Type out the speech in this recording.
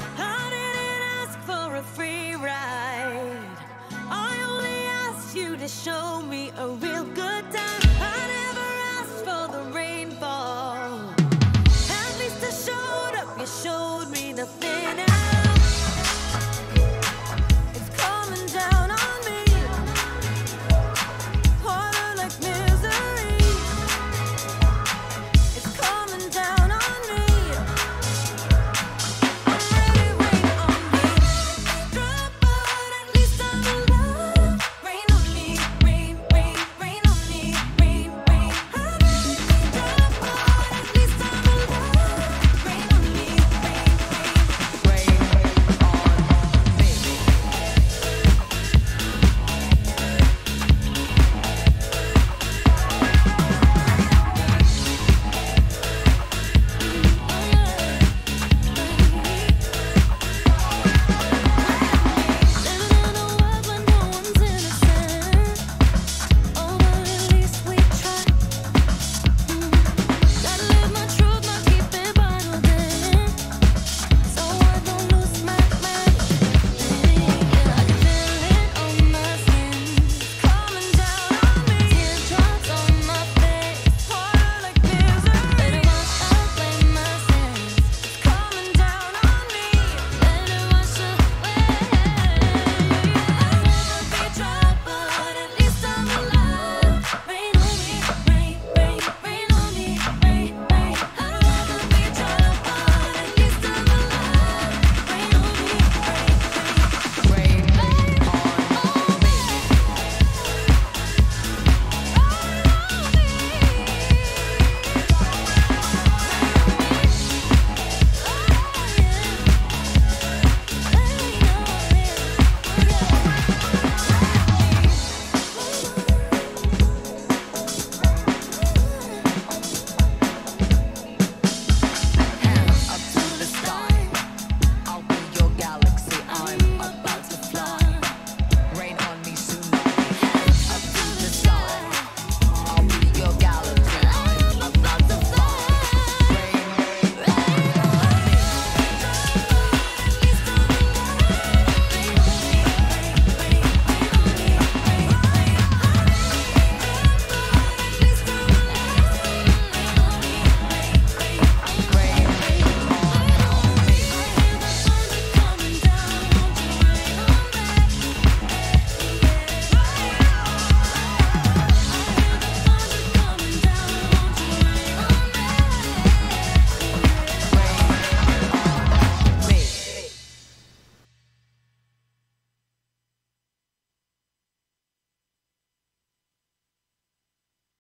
I didn't ask for a free ride. I only asked you to show